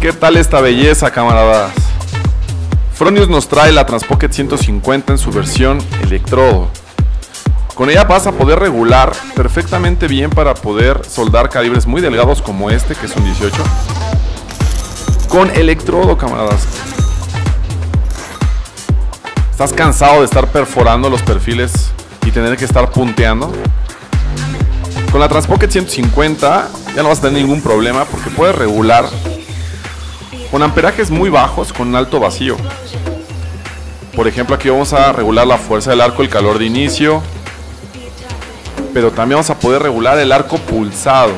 ¿Qué tal esta belleza, camaradas? Fronius nos trae la Transpocket 150 en su versión electrodo. Con ella vas a poder regular perfectamente bien para poder soldar calibres muy delgados como este, que es un 18. Con electrodo, camaradas. ¿Estás cansado de estar perforando los perfiles y tener que estar punteando? Con la Transpocket 150 ya no vas a tener ningún problema porque puedes regular con amperajes muy bajos con un alto vacío. Por ejemplo, aquí vamos a regular la fuerza del arco, el calor de inicio, pero también vamos a poder regular el arco pulsado.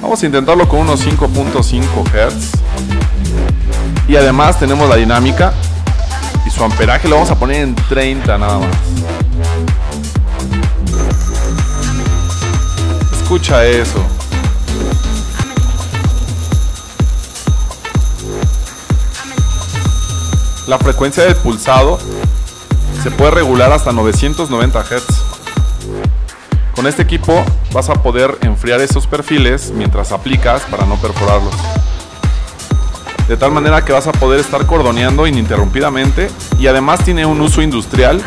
Vamos a intentarlo con unos 5.5 Hz. Y además tenemos la dinámica y su amperaje lo vamos a poner en 30 nada más. Eso. La frecuencia del pulsado se puede regular hasta 990 Hz. Con este equipo vas a poder enfriar esos perfiles mientras aplicas para no perforarlos. De tal manera que vas a poder estar cordoneando ininterrumpidamente y además tiene un uso industrial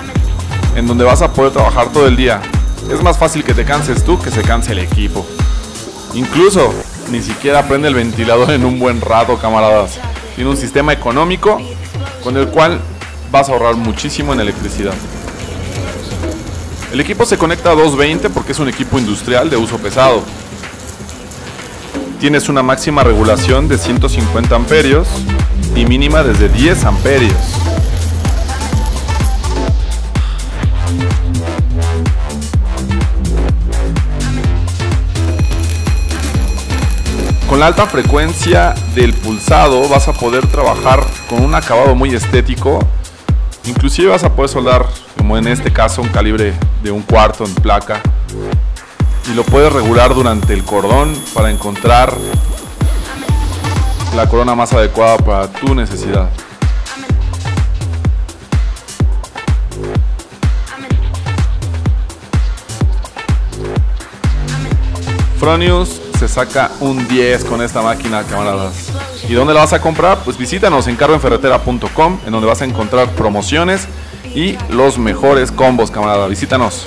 en donde vas a poder trabajar todo el día. Es más fácil que te canses tú que se canse el equipo. Incluso ni siquiera prende el ventilador en un buen rato, camaradas. Tiene un sistema económico con el cual vas a ahorrar muchísimo en electricidad. El equipo se conecta a 220 porque es un equipo industrial de uso pesado. Tienes una máxima regulación de 150 amperios y mínima desde 10 amperios. La alta frecuencia del pulsado vas a poder trabajar con un acabado muy estético. Inclusive vas a poder soldar como en este caso un calibre de un cuarto en placa y lo puedes regular durante el cordón para encontrar la corona más adecuada para tu necesidad. Fronius se saca un 10 con esta máquina, camaradas. ¿Y dónde la vas a comprar? Pues visítanos en carroenferretera.com, en donde vas a encontrar promociones y los mejores combos, camarada. Visítanos.